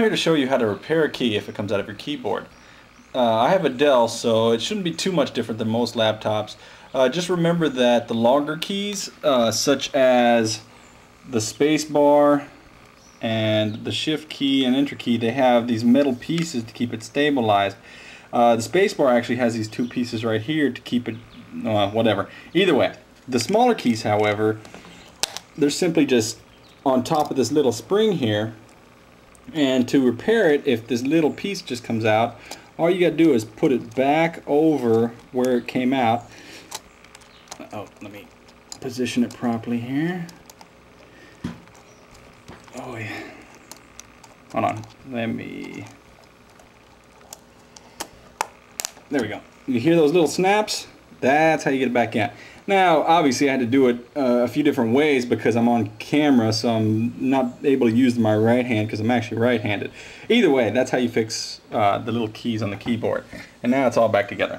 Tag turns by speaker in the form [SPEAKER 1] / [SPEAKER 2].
[SPEAKER 1] I'm here to show you how to repair a key if it comes out of your keyboard. Uh, I have a Dell, so it shouldn't be too much different than most laptops. Uh, just remember that the longer keys, uh, such as the space bar and the shift key and enter key, they have these metal pieces to keep it stabilized. Uh, the space bar actually has these two pieces right here to keep it, uh, whatever. Either way, the smaller keys, however, they're simply just on top of this little spring here and to repair it if this little piece just comes out all you got to do is put it back over where it came out. Oh let me position it properly here. Oh yeah. Hold on. Let me there we go. You hear those little snaps? That's how you get it back in now, obviously, I had to do it uh, a few different ways because I'm on camera, so I'm not able to use my right hand because I'm actually right-handed. Either way, that's how you fix uh, the little keys on the keyboard. And now it's all back together.